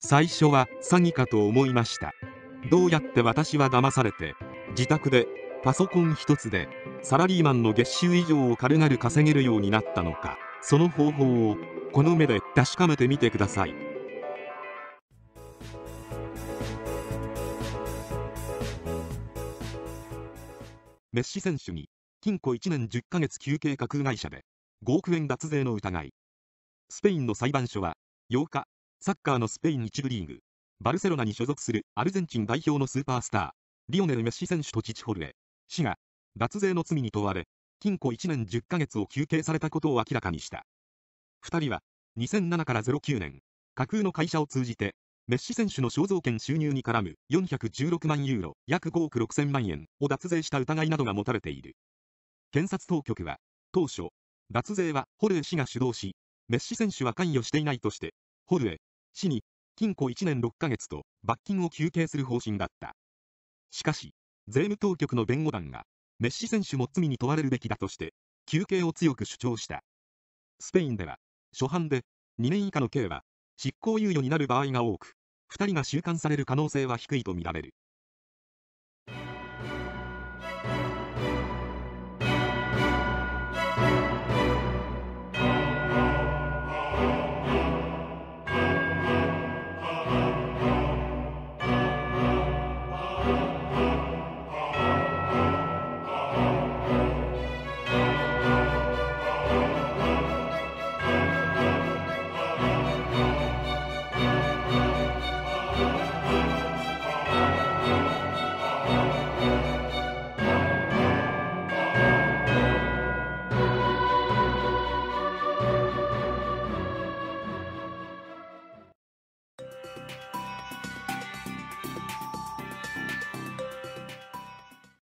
最初は詐欺かと思いました。どうやって私は騙されて自宅でパソコン一つでサラリーマンの月収以上を軽々稼げるようになったのかその方法をこの目で確かめてみてください。メッシ選手に禁錮1年10ヶ月休憩架空会社で5億円脱税の疑い。スペインの裁判所は8日サッカーのスペイン1部リーグ。バルセロナに所属するアルゼンチン代表のスーパースター。リオネル・メッシ選手とチチホルエ。氏が脱税の罪に問われ禁錮1年10ヶ月を求刑されたことを明らかにした。2人は2007から09年架空の会社を通じてメッシ選手の肖像権収入に絡む416万ユーロ約5億6000万円を脱税した疑いなどが持たれている。検察当局は当初脱税はホルエ氏が主導しメッシ選手は関与していないとしてホルエ市に禁錮1年6ヶ月と罰金を求刑する方針だった。しかし税務当局の弁護団がメッシ選手も罪に問われるべきだとして求刑を強く主張した。スペインでは初犯で2年以下の刑は執行猶予になる場合が多く2人が収監される可能性は低いとみられる。